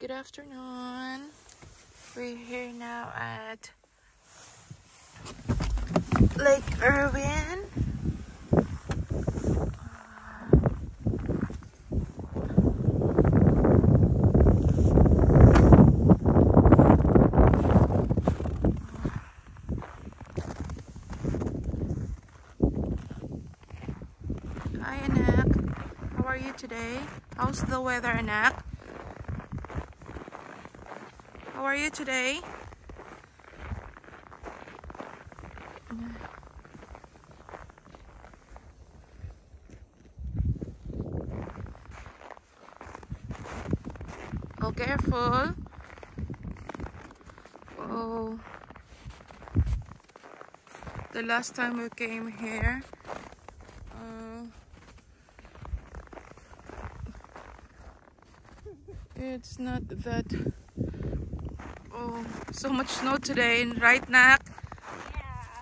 Good afternoon. We're here now at Lake Irwin. Hi, Anak. How are you today? How's the weather, Anak? How are you today? Oh, careful. Oh. The last time we came here, uh, it's not that oh so much snow today right Nak Yeah.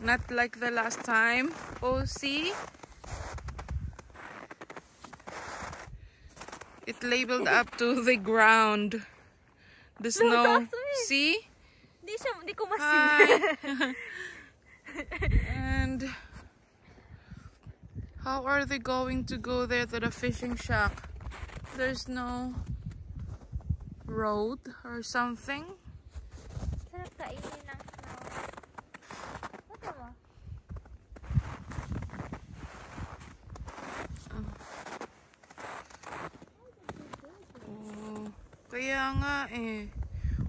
not like the last time oh see it labeled up to the ground the snow see Hindi siya, hindi ko masin. Hi. and how are they going to go there to the fishing shack? There's no road or something. Sarap kainin ng snow. Mo? Oh, kaya nga eh.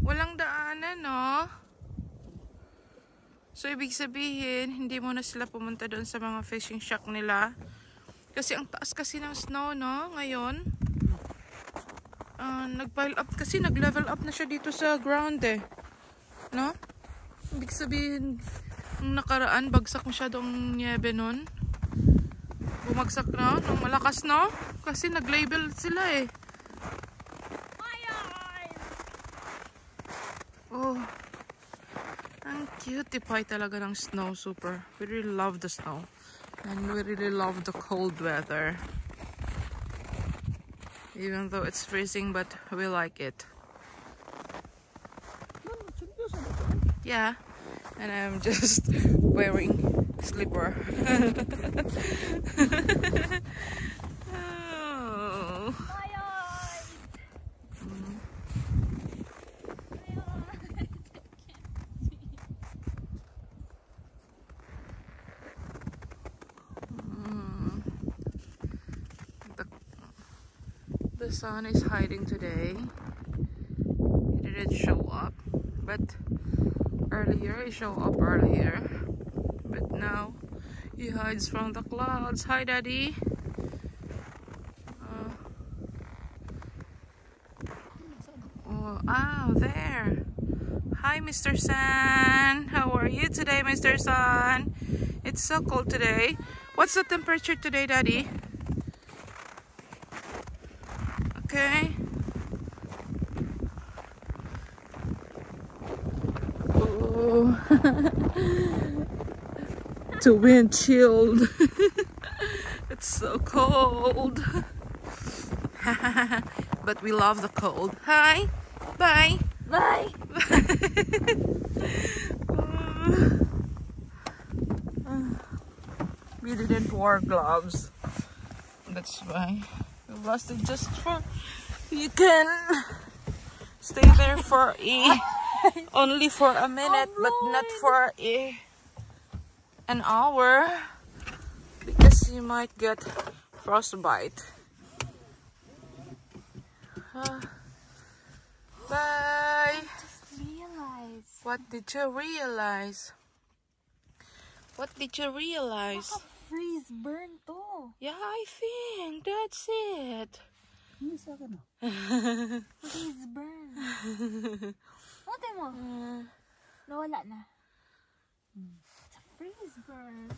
Walang daanan, no? So, ibig sabihin, hindi mo na sila pumunta doon sa mga fishing shack nila. Kasi ang taas kasi ng snow, no? Ngayon. Ah, nag-pile up kasi, nag-level up na siya dito sa ground eh. No? Ibig sabihin, nung nakaraan, bagsak masyadong niebe nun. Bumagsak na, nung malakas, no? Kasi nag-label sila eh. Oh, ang cutie pie talaga ng snow, super. We really love the snow. And we really love the cold weather. Even though it's freezing, but we like it. Yeah, and I'm just wearing slipper. the sun is hiding today. It didn't show up, but earlier it showed up earlier. But now he hides from the clouds. Hi, Daddy. Uh, oh, oh, there. Hi, Mr. Sun. How are you today, Mr. Sun? It's so cold today. What's the temperature today, Daddy? Okay. To wind chilled. it's so cold. but we love the cold. Hi. Bye. Bye! we didn't wear gloves. That's why it just for you can stay there for a only for a minute but not for a an hour because you might get frostbite. Uh, bye. What did you realize? What did you realize? Baka freeze burn to. Yeah, I think that's it. Freeze burn. Ano mo? Uh, Nawala na. It's a freeze burn.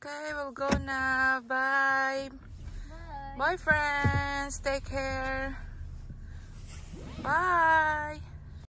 okay, we'll go now. Bye. Bye. Bye, friends. Take care. Bye.